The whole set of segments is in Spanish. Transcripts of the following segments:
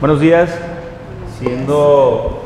Buenos días, siendo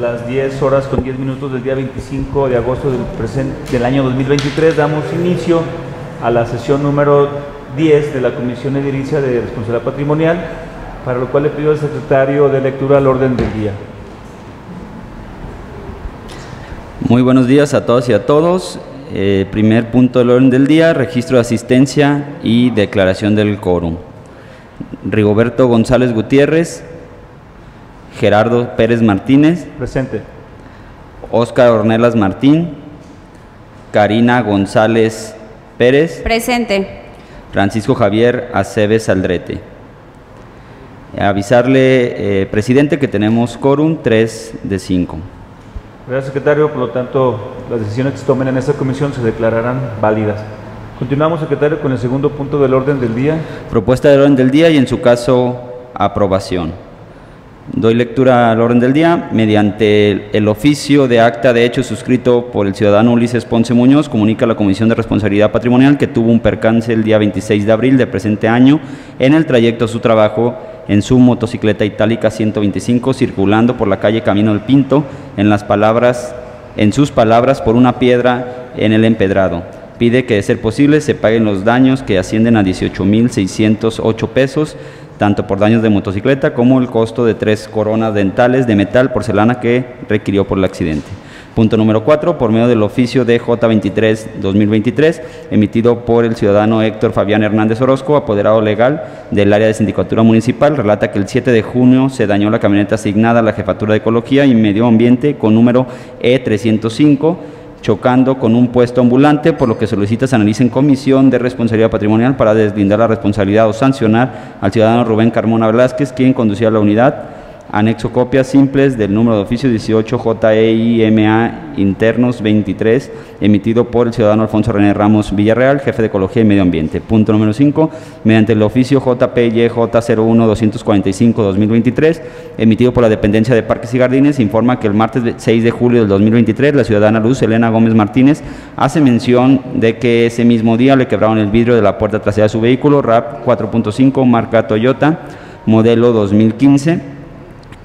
las 10 horas con 10 minutos del día 25 de agosto del, presente, del año 2023, damos inicio a la sesión número 10 de la Comisión Edilicia de Responsabilidad Patrimonial, para lo cual le pido al secretario de lectura al orden del día. Muy buenos días a todos y a todos. Eh, primer punto del orden del día, registro de asistencia y declaración del quórum. Rigoberto González Gutiérrez, Gerardo Pérez Martínez, Presente. Óscar Ornelas Martín, Karina González Pérez, Presente. Francisco Javier Aceves Aldrete. Avisarle, eh, presidente, que tenemos quórum 3 de 5. Gracias, secretario. Por lo tanto, las decisiones que se tomen en esta comisión se declararán válidas. Continuamos, secretario, con el segundo punto del orden del día. Propuesta del orden del día y en su caso aprobación. Doy lectura al orden del día. Mediante el, oficio de acta de hecho suscrito por el ciudadano Ulises Ponce Muñoz, comunica a la Comisión de Responsabilidad Patrimonial que tuvo un percance el día 26 de abril del presente año en el trayecto a su trabajo en su motocicleta itálica 125 circulando por la calle Camino del Pinto en las palabras en sus palabras por una piedra en el empedrado. Pide que de ser posible se paguen los daños que ascienden a 18.608 pesos tanto por daños de motocicleta como el costo de tres coronas dentales de metal porcelana que requirió por el accidente. Punto número 4, por medio del oficio DJ23-2023, emitido por el ciudadano Héctor Fabián Hernández Orozco, apoderado legal del área de sindicatura municipal, relata que el 7 de junio se dañó la camioneta asignada a la Jefatura de Ecología y Medio Ambiente con número E305, chocando con un puesto ambulante, por lo que solicita se analice en comisión de responsabilidad patrimonial para deslindar la responsabilidad o sancionar al ciudadano Rubén Carmona Velázquez, quien conducía la unidad. Anexo copias simples del número de oficio 18 JEIMA Internos 23, emitido por el ciudadano Alfonso René Ramos Villarreal, jefe de Ecología y Medio Ambiente. Punto número 5, mediante el oficio JPYJ 01-245-2023, emitido por la Dependencia de Parques y Jardines, informa que el martes 6 de julio del 2023, la ciudadana Luz Elena Gómez Martínez hace mención de que ese mismo día le quebraron el vidrio de la puerta trasera de su vehículo, RAP 4.5, marca Toyota, modelo 2015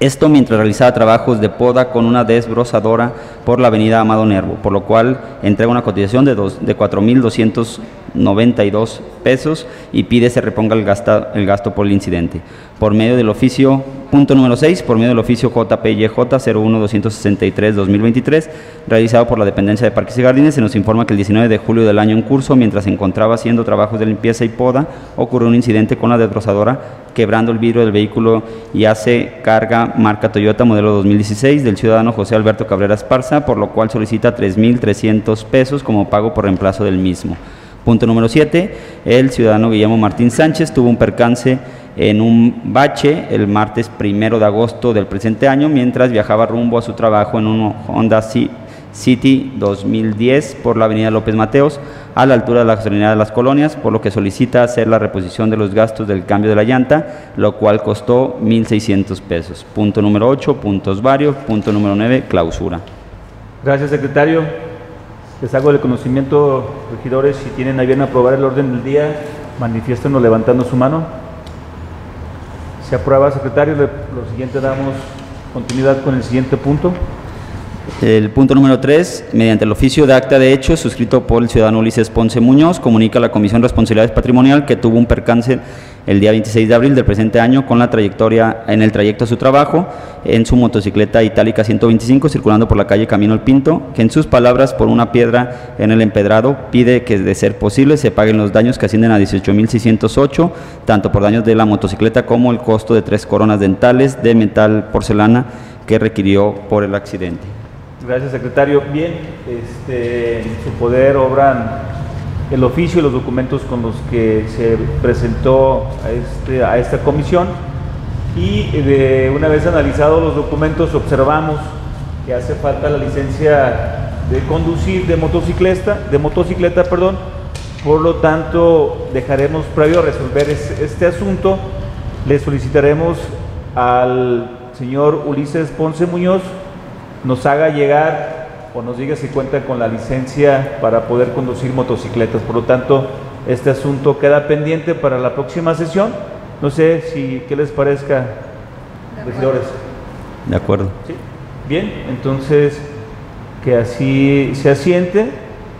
esto mientras realizaba trabajos de poda con una desbrozadora por la avenida Amado Nervo, por lo cual entrega una cotización de, dos, de 4.292 pesos y pide se reponga el, gasta, el gasto por el incidente. Por medio del oficio, punto número 6, por medio del oficio JPYJ 01263-2023, realizado por la Dependencia de Parques y Jardines, se nos informa que el 19 de julio del año en curso, mientras se encontraba haciendo trabajos de limpieza y poda, ocurrió un incidente con la desbrozadora quebrando el vidrio del vehículo y hace carga marca Toyota modelo 2016 del ciudadano José Alberto Cabrera Esparza, por lo cual solicita 3.300 pesos como pago por reemplazo del mismo. Punto número 7. El ciudadano Guillermo Martín Sánchez tuvo un percance en un bache el martes primero de agosto del presente año mientras viajaba rumbo a su trabajo en un Honda City 2010 por la avenida López Mateos a la altura de la gasolinera de las colonias, por lo que solicita hacer la reposición de los gastos del cambio de la llanta, lo cual costó 1.600 pesos. Punto número 8, puntos varios. Punto número 9, clausura. Gracias, secretario. Les hago el conocimiento, regidores, si tienen a bien aprobar el orden del día, manifiéstenos levantando su mano. Se aprueba, secretario. Lo siguiente damos continuidad con el siguiente punto. El punto número 3, mediante el oficio de acta de hecho suscrito por el ciudadano Ulises Ponce Muñoz, comunica a la Comisión de Responsabilidades Patrimonial que tuvo un percance el día 26 de abril del presente año con la trayectoria en el trayecto a su trabajo en su motocicleta itálica 125 circulando por la calle Camino El Pinto, que en sus palabras por una piedra en el empedrado pide que de ser posible se paguen los daños que ascienden a 18.608, tanto por daños de la motocicleta como el costo de tres coronas dentales de metal porcelana que requirió por el accidente. Gracias, secretario. Bien, este, en su poder obran el oficio y los documentos con los que se presentó a, este, a esta comisión y de una vez analizados los documentos observamos que hace falta la licencia de conducir de motocicleta, de motocicleta, perdón. Por lo tanto, dejaremos previo a resolver este asunto, le solicitaremos al señor Ulises Ponce Muñoz nos haga llegar o nos diga si cuenta con la licencia para poder conducir motocicletas. Por lo tanto, este asunto queda pendiente para la próxima sesión. No sé si qué les parezca, Regidores. De acuerdo. ¿Sí? Bien, entonces que así se asiente,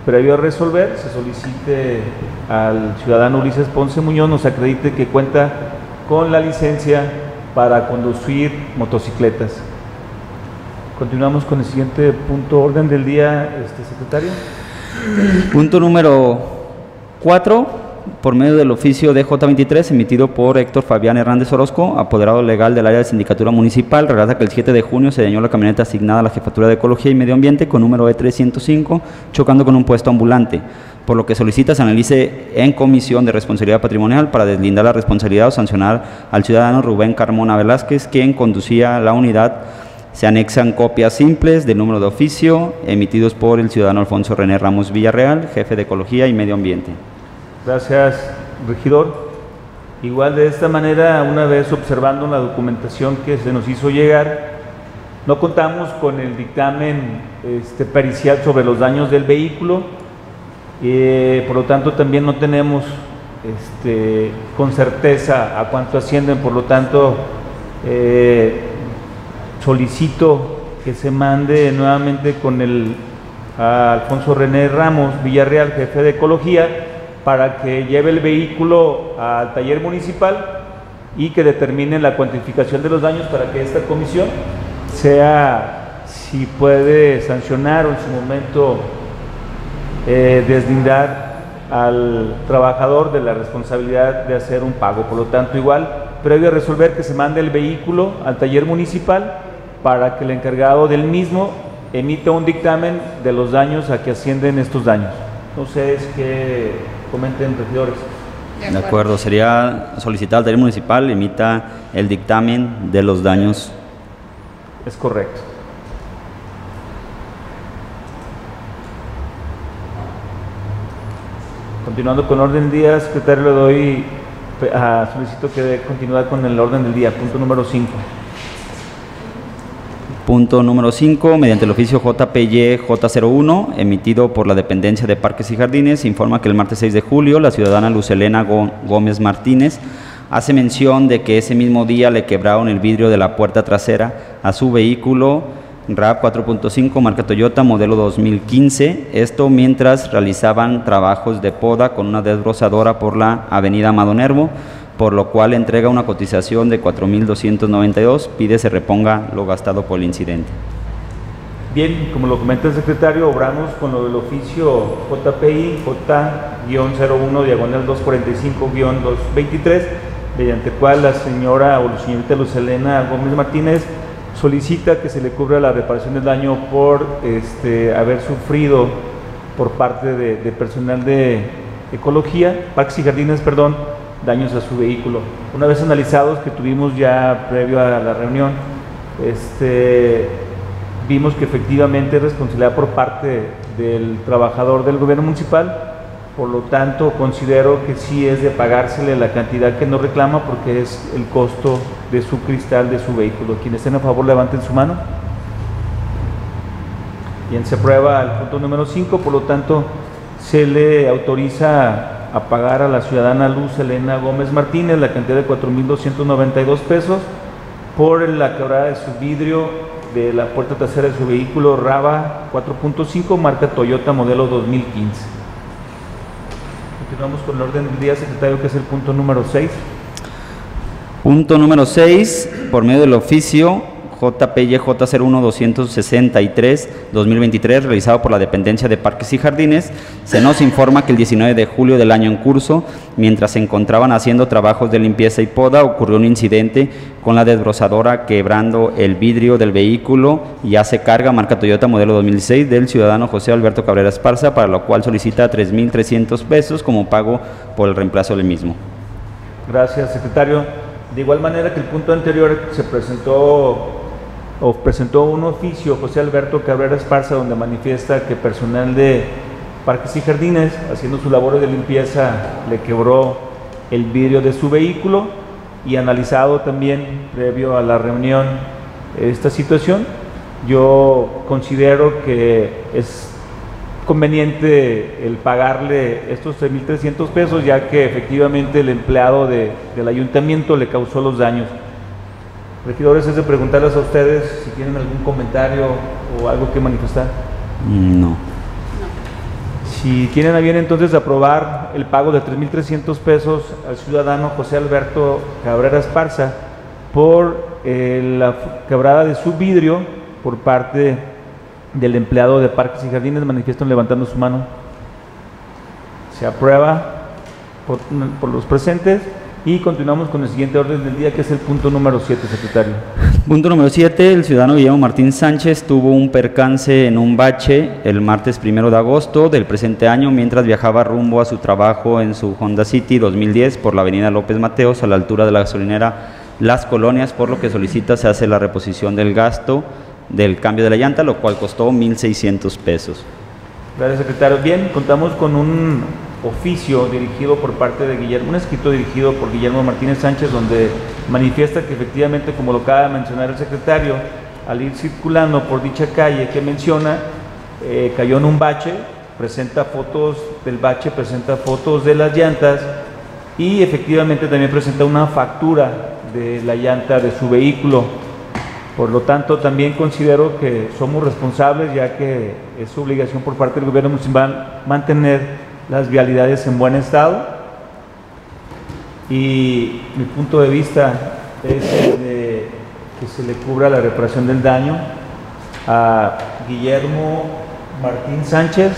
previo a resolver, se solicite al ciudadano Ulises Ponce Muñoz, nos acredite que cuenta con la licencia para conducir motocicletas. Continuamos con el siguiente punto orden del día, este secretario. Punto número 4 por medio del oficio DJ23 emitido por Héctor Fabián Hernández Orozco, apoderado legal del área de sindicatura municipal, relata que el 7 de junio se dañó la camioneta asignada a la Jefatura de Ecología y Medio Ambiente con número E305, chocando con un puesto ambulante, por lo que solicita se analice en comisión de responsabilidad patrimonial para deslindar la responsabilidad o sancionar al ciudadano Rubén Carmona Velázquez, quien conducía la unidad se anexan copias simples del número de oficio emitidos por el ciudadano Alfonso René Ramos Villarreal, jefe de Ecología y Medio Ambiente. Gracias, regidor. Igual de esta manera, una vez observando la documentación que se nos hizo llegar, no contamos con el dictamen este, pericial sobre los daños del vehículo, eh, por lo tanto también no tenemos este, con certeza a cuánto ascienden, por lo tanto eh, solicito que se mande nuevamente con el Alfonso René Ramos Villarreal, jefe de Ecología, para que lleve el vehículo al taller municipal y que determine la cuantificación de los daños para que esta comisión sea, si puede sancionar o en su momento eh, deslindar al trabajador de la responsabilidad de hacer un pago. Por lo tanto, igual, previo a resolver que se mande el vehículo al taller municipal para que el encargado del mismo emita un dictamen de los daños a que ascienden estos daños. Entonces, que comenten regidores. De acuerdo, sería solicitar al taller municipal emita el dictamen de los daños. Es correcto. Continuando con el orden del día, secretario, le doy, a, solicito que dé continuidad con el orden del día, punto número 5. Punto número 5. Mediante el oficio JPY J01, emitido por la Dependencia de Parques y Jardines, informa que el martes 6 de julio la ciudadana Lucelena Gómez Martínez hace mención de que ese mismo día le quebraron el vidrio de la puerta trasera a su vehículo RAP 4.5 marca Toyota modelo 2015. Esto mientras realizaban trabajos de poda con una desbrozadora por la avenida Amado Nervo por lo cual entrega una cotización de 4.292, pide se reponga lo gastado por el incidente. Bien, como lo comenta el secretario, obramos con lo del oficio JPI J-01 diagonal 245-223, mediante cual la señora o la señorita Luz Elena Gómez Martínez solicita que se le cubra la reparación del daño por este, haber sufrido por parte de, de personal de ecología, parques y jardines, perdón, daños a su vehículo. Una vez analizados que tuvimos ya previo a la reunión, este, vimos que efectivamente es responsabilidad por parte del trabajador del gobierno municipal, por lo tanto considero que sí es de pagársele la cantidad que nos reclama porque es el costo de su cristal de su vehículo. Quienes estén a favor levanten su mano. Bien, se aprueba el punto número 5, por lo tanto se le autoriza a pagar a la ciudadana Luz Elena Gómez Martínez la cantidad de 4.292 pesos por la quebrada de su vidrio de la puerta trasera de su vehículo Raba 4.5 marca Toyota modelo 2015. Continuamos con el orden del día, secretario, que es el punto número 6. Punto número 6, por medio del oficio JPY-01-263-2023, realizado por la Dependencia de Parques y Jardines, se nos informa que el 19 de julio del año en curso, mientras se encontraban haciendo trabajos de limpieza y poda, ocurrió un incidente con la desbrozadora quebrando el vidrio del vehículo y hace carga marca Toyota modelo 2006 del ciudadano José Alberto Cabrera Esparza, para lo cual solicita 3.300 pesos como pago por el reemplazo del mismo. Gracias, secretario. De igual manera que el punto anterior se presentó o presentó un oficio José Alberto Cabrera Esparza donde manifiesta que personal de Parques y Jardines, haciendo su labor de limpieza, le quebró el vidrio de su vehículo y analizado también previo a la reunión esta situación, yo considero que es conveniente el pagarle estos 3.300 pesos ya que efectivamente el empleado de, del ayuntamiento le causó los daños Regidores, es de preguntarles a ustedes si tienen algún comentario o algo que manifestar. No. Si tienen a bien entonces aprobar el pago de 3.300 pesos al ciudadano José Alberto Cabrera Esparza por eh, la quebrada de su vidrio por parte del empleado de Parques y Jardines, manifiestan levantando su mano. Se aprueba por, por los presentes. Y continuamos con el siguiente orden del día, que es el punto número 7, secretario. Punto número 7. El ciudadano Guillermo Martín Sánchez tuvo un percance en un bache el martes primero de agosto del presente año mientras viajaba rumbo a su trabajo en su Honda City 2010 por la avenida López Mateos a la altura de la gasolinera Las Colonias, por lo que solicita se hace la reposición del gasto del cambio de la llanta, lo cual costó 1.600 pesos. Gracias, secretario. Bien, contamos con un oficio dirigido por parte de Guillermo, un escrito dirigido por Guillermo Martínez Sánchez, donde manifiesta que efectivamente, como lo acaba de mencionar el secretario, al ir circulando por dicha calle que menciona, eh, cayó en un bache, presenta fotos del bache, presenta fotos de las llantas y efectivamente también presenta una factura de la llanta de su vehículo. Por lo tanto, también considero que somos responsables, ya que es obligación por parte del gobierno municipal mantener las vialidades en buen estado. Y mi punto de vista es de que se le cubra la reparación del daño a Guillermo Martín Sánchez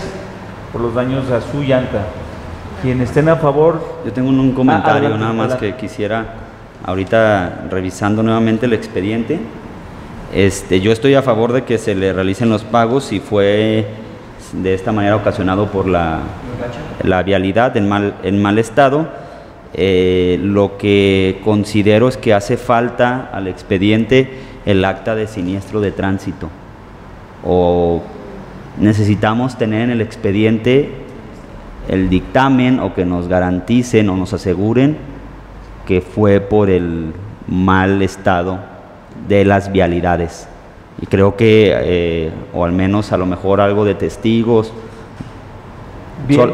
por los daños a su llanta. Quien estén a favor... Yo tengo un, comentario ah, nada más que quisiera, ahorita revisando nuevamente el expediente, este, yo estoy a favor de que se le realicen los pagos si fue de esta manera ocasionado por la, la vialidad en mal, en mal estado. Eh, lo que considero es que hace falta al expediente el acta de siniestro de tránsito. O necesitamos tener en el expediente el dictamen o que nos garanticen o nos aseguren que fue por el mal estado de las vialidades y creo que, eh, o al menos a lo mejor algo de testigos.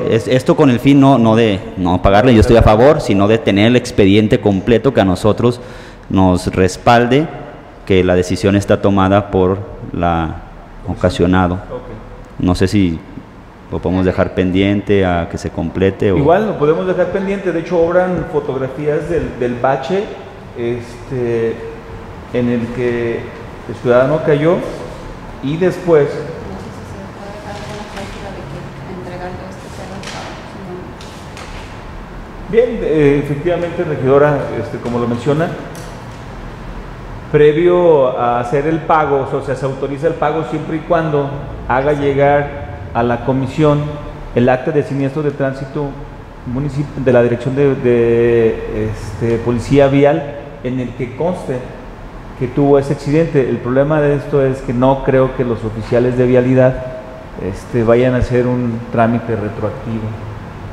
es, esto con el fin no, no de no pagarle, yo estoy a favor, sino de tener el expediente completo que a nosotros nos respalde que la decisión está tomada por la ocasionado. No sé si lo podemos dejar pendiente a que se complete. O... Igual lo podemos dejar pendiente, de hecho obran fotografías del, del bache este, en el que el ciudadano cayó y después Bien, eh, efectivamente, regidora, este, como lo menciona, previo a hacer el pago, o sea, se autoriza el pago siempre y cuando haga llegar a la comisión el acta de siniestro de tránsito de la Dirección de, este, Policía Vial en el que conste que tuvo ese accidente. El problema de esto es que no creo que los oficiales de vialidad este, vayan a hacer un trámite retroactivo.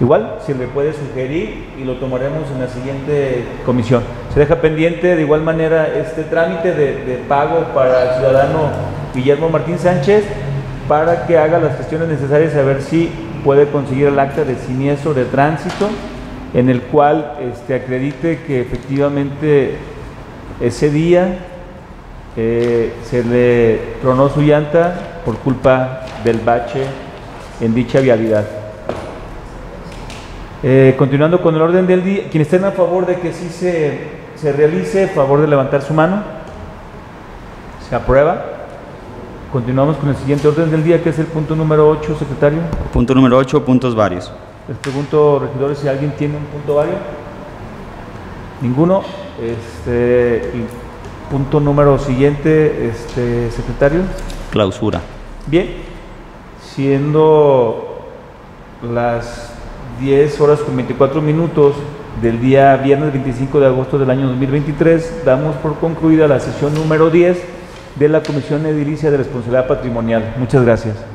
Igual, se le puede sugerir y lo tomaremos en la siguiente comisión. Se deja pendiente de igual manera este trámite de, de pago para el ciudadano Guillermo Martín Sánchez para que haga las gestiones necesarias a ver si puede conseguir el acta de siniestro de tránsito en el cual este, acredite que efectivamente ese día eh, se le tronó su llanta por culpa del bache en dicha vialidad. Eh, continuando con el orden del día, quienes estén a favor de que sí se, se realice, favor de levantar su mano. Se aprueba. Continuamos con el siguiente orden del día, que es el punto número 8, secretario. Punto número 8, puntos varios. Les pregunto, regidores, si alguien tiene un punto vario. Ninguno. Este, Punto número siguiente, este, secretario. Clausura. Bien, siendo las 10 horas con 24 minutos del día viernes 25 de agosto del año 2023, damos por concluida la sesión número 10 de la Comisión Edilicia de Responsabilidad Patrimonial. Muchas gracias.